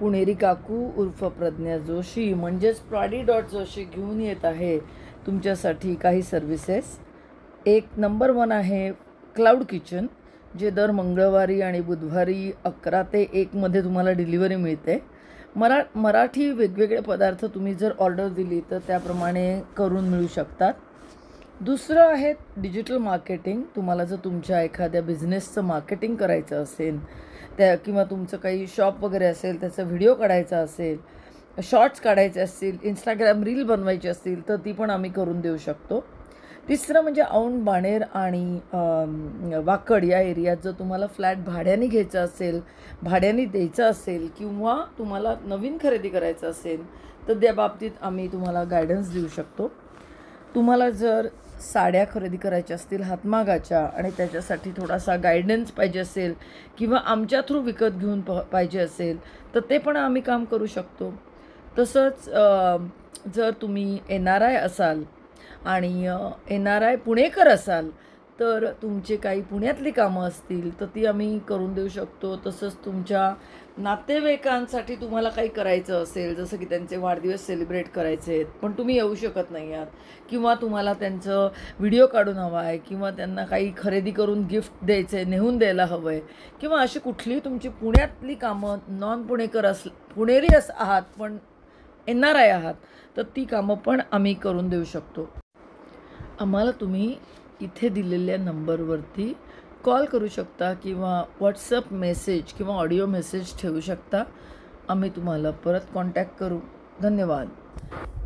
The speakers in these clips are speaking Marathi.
पुणेरी काकू उर्फ प्रज्ञा जोशी म्हणजेच प्रॉडी डॉट जोशी घेऊन येत आहे तुमच्यासाठी काही सर्व्हिसेस एक नंबर वन आहे क्लाउड किचन जे दर मंगळवारी आणि बुधवारी अकरा ते एकमध्ये तुम्हाला डिलिव्हरी मिळते. मरा मराठी वेगवेगळे पदार्थ तुम्ही जर ऑर्डर दिली तर त्याप्रमाणे करून मिळू शकतात. दुसरं आहे डिजिटल मार्केटिंग तुम्हाला जर तुमच्या एखाद्या बिझनेसचं मार्केटिंग करायचं असेल त्या किंवा तुमचं काही शॉप वगैरे असेल त्याचा व्हिडिओ काढायचा असेल शॉर्ट्स काढायचे असतील इंस्टाग्राम रील बनवायची असतील तर ती पण आम्ही करून देऊ शकतो. तिसरं म्हणजे औंड बाणेर आणि वाकड या एरियात जर तुम्हाला फ्लॅट भाड्याने घ्यायचा असेल भाड्याने द्यायचा असेल किंवा तुम्हाला नवीन खरेदी करायचं असेल तर त्या बाबतीत आम्ही तुम्हाला गायडन्स देऊ शकतो. तुम्हाला जर साड्या खरेदी करायच्या असतील हातमागाच्या आणि त्याच्यासाठी थोडासा गायडन्स पाहिजे असेल किंवा आमच्या थ्रू विकत घेऊन प पाहिजे असेल तर ते पण आम्ही काम करू शकतो. तसंच जर तुम्ही एन आर आय असाल आणि एन आर आय पुणेकर असाल तर तुमचे काही पुण्यातली कामं असतील तर ती आम्ही करून देऊ शकतो. तसंच तुमच्या नातेवाईकांसाठी तुम्हाला काही करायचं असेल जसं की त्यांचे वाढदिवस सेलिब्रेट करायचे आहेत पण तुम्ही येऊ शकत नाही आहात. किंवा तुम्हाला त्यांचं व्हिडिओ काढून हवा आहे किंवा त्यांना काही खरेदी करून गिफ्ट द्यायचं आहे नेहून द्यायला हवं आहे. किंवा अशी कुठलीही तुमची पुण्यातली कामं नॉन पुणेकर अस पुणेरी अस आहात पण येणार आहे आय आहात तर ती कामं पण आम्ही करून देऊ शकतो. आम्हाला तुम्ही इथे दिलेल्या नंबरवरती कॉल करू शकता किंवा व्हॉट्सअप मेसेज किंवा ऑडिओ मेसेज ठेवू शकता. आम्ही तुम्हाला परत कॉन्टॅक्ट करू. धन्यवाद.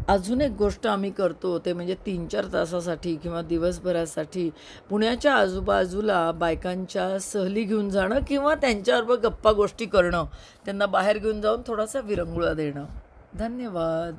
अजून एक गोष्ट आम्ही करतो ते म्हणजे तीन चार तासासाठी किंवा दिवसभरासाठी पुण्याच्या आजूबाजूला बायकांच्या सहली घेऊन जाणं किंवा त्यांच्याबरोबर गप्पा गोष्टी करणं त्यांना बाहेर घेऊन जाऊन थोडासा विरंगुळा देणं. धन्यवाद.